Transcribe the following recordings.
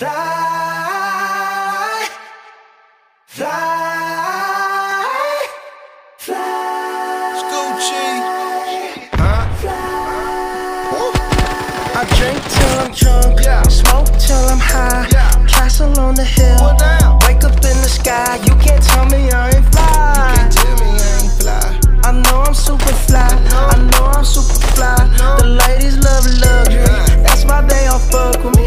Fly, fly, fly. Scoochie. Huh? I drink till I'm drunk, Yeah. smoke till I'm high. Yeah. Castle on the hill, Well, down. wake up in the sky. You can't tell me I ain't fly. Can't tell me I ain't fly. I know I'm super fly. I know I'm super fly. The ladies love luxury. Yeah. That's why they all fuck with me.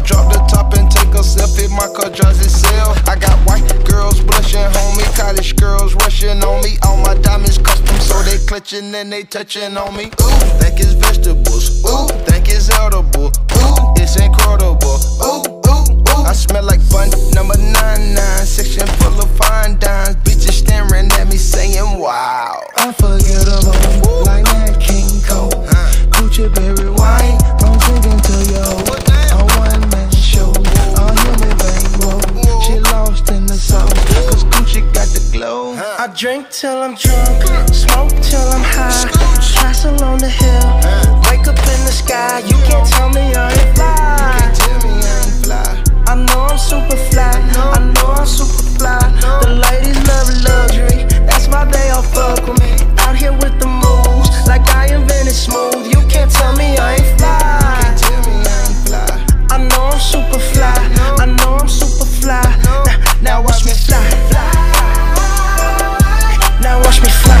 Hell, drop the top and take a selfie. My car drives itself. I got white girls blushing, homie. College girls rushing on me. All my diamonds custom, so they clutching and they touching on me. Ooh, think it's vegetables. drink till I'm drunk, smoke till I'm high, castle on the hill, wake up in the sky. You can't tell me I ain't fly. I know I'm super fly, I know I'm super fly. The ladies love luxury, that's why they all fuck with me. Out here with the moves, like I invented smooth. You can't tell me I ain't fly. I know I'm super fly, I know I'm super fly. Now, now watch me fly me fly.